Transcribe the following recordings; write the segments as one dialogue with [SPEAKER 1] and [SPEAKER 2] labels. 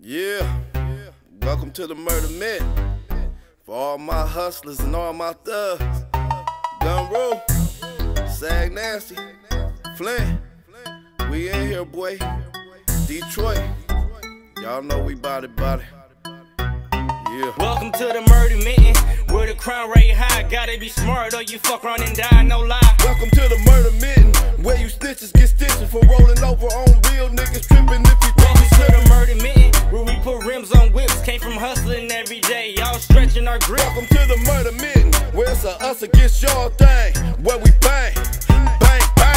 [SPEAKER 1] Yeah, welcome to the Murder Mitten. For all my hustlers and all my thugs. Gun Rule, Sag Nasty, Flint. We in here, boy. Detroit. Y'all know we bout it, bout it. Yeah.
[SPEAKER 2] Welcome to the murder mitten, where the crime rate high. Gotta be smart or you fuck around and die, no lie.
[SPEAKER 1] Welcome to the murder mitten, where you snitches get stitches for rolling over on real niggas tripping if you
[SPEAKER 2] Welcome to the murder mitten, where we put rims on whips. Came from hustling every day, y'all stretching our grip.
[SPEAKER 1] Welcome to the murder mitten, where it's a us against your thing, where we bang, bang, bang.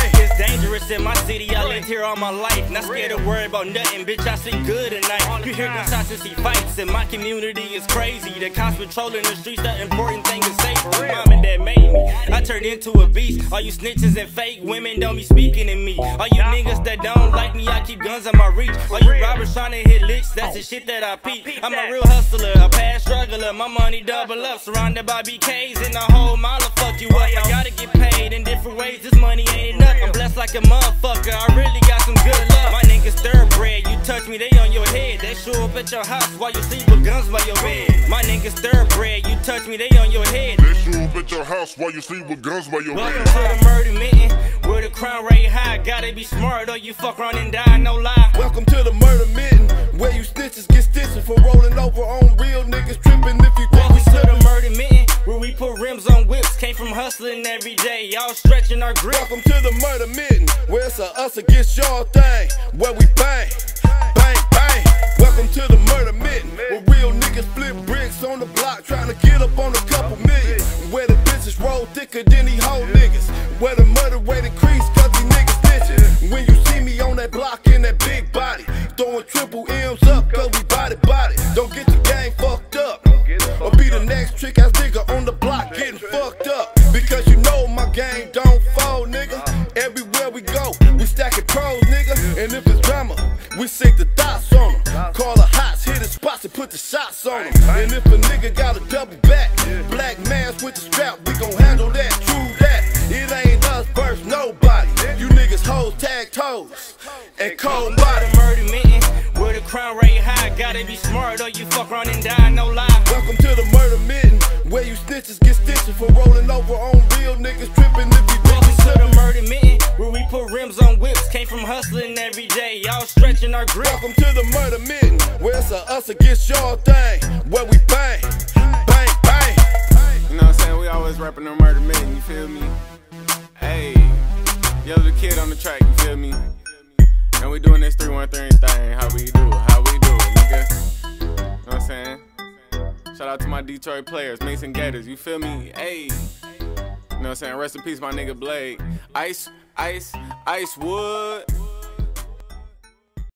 [SPEAKER 2] Lived here all my life. Not scared to worry about nothing, bitch, I sleep good at night. You hear gunshots and see fights, and my community is crazy. The cops patrolling the streets, the important thing is safe. Mom and dad made me, I turned into a beast. All you snitches and fake women don't be speaking to me. All you niggas that don't like me, I keep guns on my reach. All you robbers trying to hit licks, that's the shit that I peep. I'm a real hustler, a past struggler, my money double up. Surrounded by BKs and the whole mile of fuck you up. I gotta get paid in different ways, this money ain't enough. I'm blessed like a motherfucker, I really got some good luck. My niggas thoroughbred, you touch me, they on your head. They show up at your house while you sleep with guns by your bed. My niggas thoroughbred, you touch me, they on your head.
[SPEAKER 3] They show up at your house while you sleep with guns by your
[SPEAKER 2] Welcome
[SPEAKER 3] bed.
[SPEAKER 2] to the murder mitten, where the crime rate high. Gotta be smart or you fuck around and die, no lie.
[SPEAKER 1] Welcome to the murder mitten,
[SPEAKER 2] rims on whips. Came from hustling every day, y'all stretching our grip.
[SPEAKER 1] Welcome to the murder mitten, where it's a us against your thing, where we bang, bang, bang. Welcome to the murder mitten, where real niggas flip bricks on the block trying to get up on a couple million. Where the bitches roll thicker than these whole niggas, where the murder rate increase cause these niggas snitching. When you see me on that block in that big body, throwing triple M's up cause we body body. Don't get the up. Because you know my game don't fold, nigga. Everywhere we go, we stacking pros, nigga. And if it's drama, we sink the thoughts on them. Call the hots, hit the spots and put the shots on them. And if a nigga got a double back, black man's with the strap, we gon' handle that, true that. It ain't us versus nobody. You niggas hold tag toes and cold body.
[SPEAKER 2] Murder where the crime rate high. Gotta be smart or you fuck around and die, no lie.
[SPEAKER 1] Welcome to the murder mitten, where you snitches get stitches for rolling over on real niggas tripping if you think
[SPEAKER 2] Welcome to the murder mitten, where we put rims on whips. Came from hustling every day, y'all stretching our grip.
[SPEAKER 1] Welcome to the murder mitten, where it's a us against your thing, where we bang, bang, bang.
[SPEAKER 4] You know what I'm saying? We always rapping on murder man, you feel me? Hey, yellow the kid on the track, you feel me? And we doing this 313 thing, how we do how we do nigga. You know what I'm saying? Shout out to my Detroit players, Mason Gators, you feel me? Hey. You know what I'm saying? Rest in peace, my nigga Blade. Ice, ice, ice wood.